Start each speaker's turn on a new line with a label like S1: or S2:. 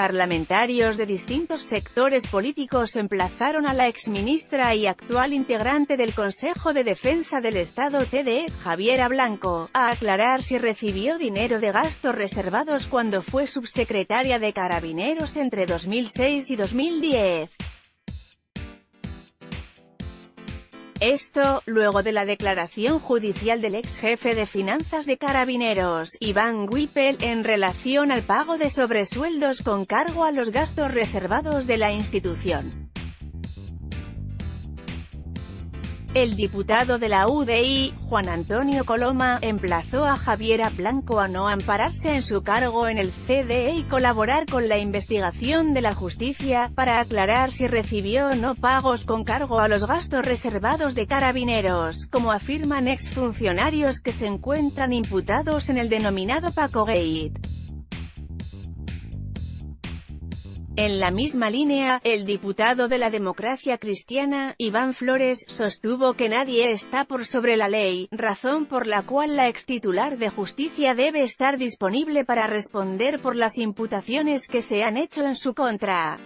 S1: Parlamentarios de distintos sectores políticos emplazaron a la exministra y actual integrante del Consejo de Defensa del Estado TDE, Javiera Blanco, a aclarar si recibió dinero de gastos reservados cuando fue subsecretaria de Carabineros entre 2006 y 2010. Esto, luego de la declaración judicial del ex jefe de finanzas de Carabineros, Iván Whippel, en relación al pago de sobresueldos con cargo a los gastos reservados de la institución. El diputado de la UDI, Juan Antonio Coloma, emplazó a Javiera Blanco a no ampararse en su cargo en el CDE y colaborar con la investigación de la justicia, para aclarar si recibió o no pagos con cargo a los gastos reservados de carabineros, como afirman exfuncionarios que se encuentran imputados en el denominado Paco Gate. En la misma línea, el diputado de la democracia cristiana, Iván Flores, sostuvo que nadie está por sobre la ley, razón por la cual la extitular de justicia debe estar disponible para responder por las imputaciones que se han hecho en su contra.